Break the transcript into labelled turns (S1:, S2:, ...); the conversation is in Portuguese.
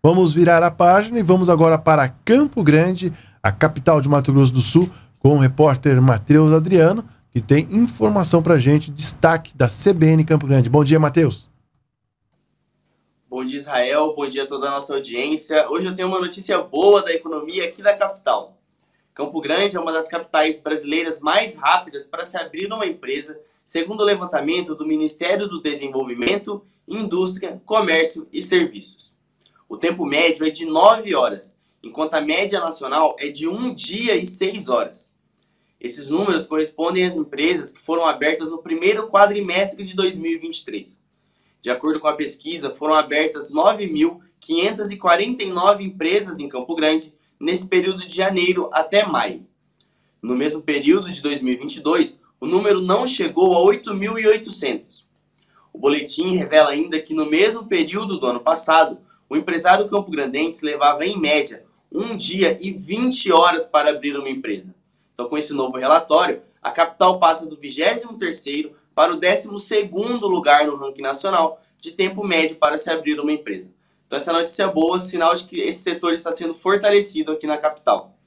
S1: Vamos virar a página e vamos agora para Campo Grande, a capital de Mato Grosso do Sul, com o repórter Matheus Adriano, que tem informação para gente, destaque da CBN Campo Grande. Bom dia, Matheus.
S2: Bom dia, Israel. Bom dia a toda a nossa audiência. Hoje eu tenho uma notícia boa da economia aqui da capital. Campo Grande é uma das capitais brasileiras mais rápidas para se abrir uma empresa, segundo o levantamento do Ministério do Desenvolvimento, Indústria, Comércio e Serviços. O tempo médio é de 9 horas, enquanto a média nacional é de 1 dia e 6 horas. Esses números correspondem às empresas que foram abertas no primeiro quadrimestre de 2023. De acordo com a pesquisa, foram abertas 9.549 empresas em Campo Grande nesse período de janeiro até maio. No mesmo período de 2022, o número não chegou a 8.800. O boletim revela ainda que no mesmo período do ano passado, o empresário campo-grandense levava em média um dia e 20 horas para abrir uma empresa. Então, com esse novo relatório, a capital passa do 23º para o 12º lugar no ranking nacional de tempo médio para se abrir uma empresa. Então, essa notícia é boa, sinal de que esse setor está sendo fortalecido aqui na capital.